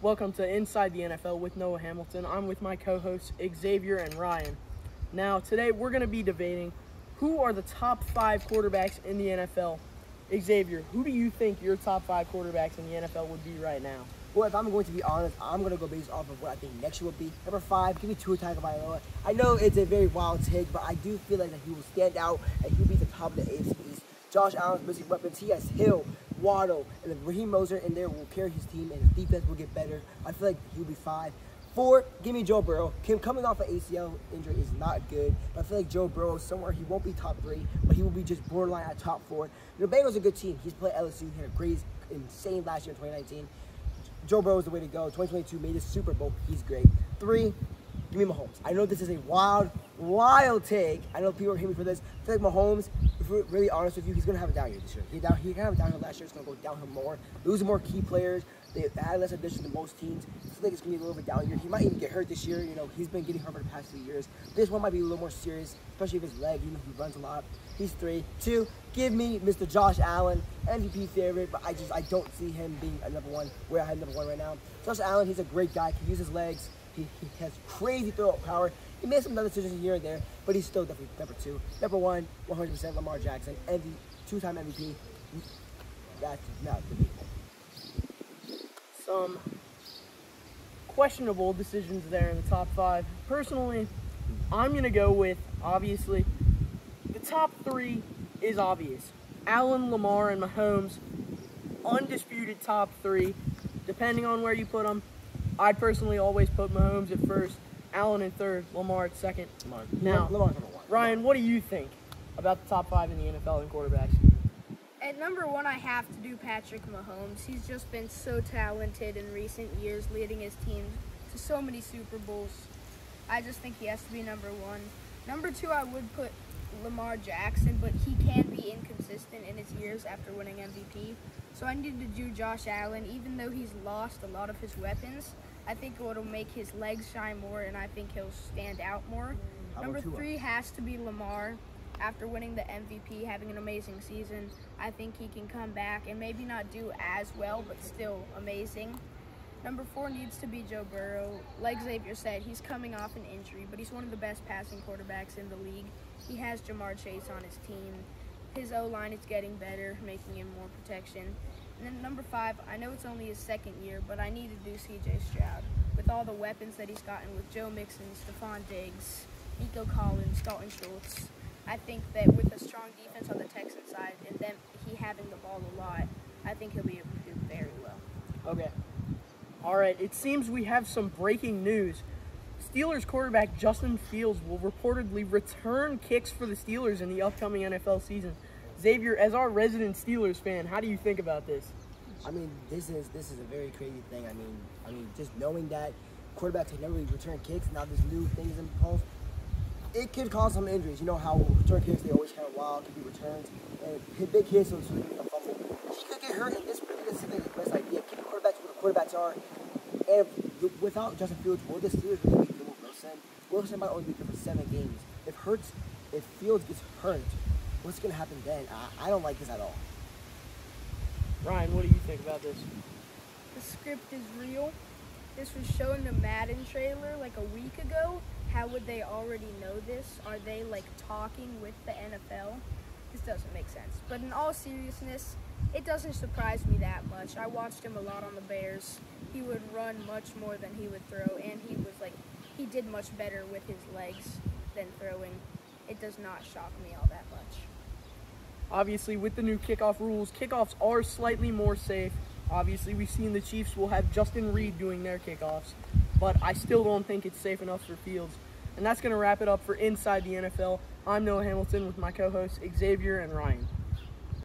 Welcome to Inside the NFL with Noah Hamilton. I'm with my co hosts Xavier and Ryan. Now, today we're going to be debating who are the top five quarterbacks in the NFL. Xavier, who do you think your top five quarterbacks in the NFL would be right now? Well, if I'm going to be honest, I'm going to go based off of what I think next year will be. Number five, give me Tua Tagovailoa. I know it's a very wild take, but I do feel like that he will stand out and he'll be the top of the AFC East. Josh Allen's missing weapons. He has Hill, Waddle, and then Raheem Mostert in there will carry his team, and his defense will get better. I feel like he'll be fine. Four, give me Joe Burrow. Him coming off an ACL injury is not good, but I feel like Joe Burrow somewhere he won't be top three, but he will be just borderline at top four. The Bengals are a good team. He's played LSU. He had a great, insane last year in 2019. Joe Burrow is the way to go. 2022 made his Super Bowl. He's great. Three, give me Mahomes. I know this is a wild, wild take. I know people are hitting me for this. I feel like Mahomes, if really honest with you, he's gonna have a down year this year. He down, he can have a down year last year. It's gonna go downhill more. Losing more key players. They had less addition than most teams. I like it's gonna be a little bit down year. He might even get hurt this year. You know, he's been getting hurt for the past few years. This one might be a little more serious, especially if his leg. You know, he runs a lot. He's three. Two, give me Mr. Josh Allen, MVP favorite, but I just I don't see him being a number one where I had number one right now. Josh Allen, he's a great guy. Can use his legs. He, he has crazy throw power. He made some other decisions here and there, but he's still definitely number two. Number one, 100% Lamar Jackson, MV, two-time MVP. That's not debatable. Some questionable decisions there in the top five. Personally, I'm going to go with, obviously, the top three is obvious. Allen, Lamar, and Mahomes, undisputed top three. Depending on where you put them, I'd personally always put Mahomes at first, Allen in third, Lamar at second. Lamar. Now, Lamar's number one. Ryan, what do you think about the top five in the NFL in quarterbacks? At number one, I have to do Patrick Mahomes. He's just been so talented in recent years, leading his team to so many Super Bowls. I just think he has to be number one. Number two, I would put Lamar Jackson, but he can be inconsistent in his years after winning MVP. So I need to do Josh Allen, even though he's lost a lot of his weapons. I think it'll make his legs shine more, and I think he'll stand out more. How Number three has to be Lamar. After winning the MVP, having an amazing season, I think he can come back and maybe not do as well, but still amazing. Number four needs to be Joe Burrow. Like Xavier said, he's coming off an injury, but he's one of the best passing quarterbacks in the league. He has Ja'Marr Chase on his team. His O line is getting better, making him more protection. Then number five, I know it's only his second year, but I need to do CJ Stroud. With all the weapons that he's gotten with Joe Mixon, Stefon Diggs, Nico Collins, Dalton Schultz, I think that with a strong defense on the Texan side and then he having the ball a lot, I think he'll be able to do very well. Okay. All right. It seems we have some breaking news. Steelers quarterback Justin Fields will reportedly return kicks for the Steelers in the upcoming NFL season. Xavier, as our resident Steelers fan, how do you think about this? I mean, this is this is a very crazy thing. I mean, I mean, just knowing that quarterbacks can never really return kicks, now there's new things in pulse. It could cause some injuries. You know how return kicks they always kind of wild, could be returns, and hit big hits, so it's really a fumble. He could get hurt, and this really like the best idea. Keep quarterbacks where the quarterbacks are, and if, without Justin Fields, will the Steelers really be Wilson? Wilson might only be good for seven games. If Hurts, if Fields gets hurt, what's gonna happen then? I, I don't like this at all. Ryan, what do you think about this? The script is real. This was shown in the Madden trailer like a week ago. How would they already know this? Are they like talking with the NFL? This doesn't make sense. But in all seriousness, it doesn't surprise me that much. I watched him a lot on the Bears. He would run much more than he would throw, and he was like, he did much better with his legs than throwing. It does not shock me all that much. Obviously, with the new kickoff rules, kickoffs are slightly more safe. Obviously, we've seen the Chiefs will have Justin Reid doing their kickoffs, but I still don't think it's safe enough for Fields. And that's going to wrap it up for Inside the NFL. I'm Noah Hamilton with my co hosts Xavier and Ryan.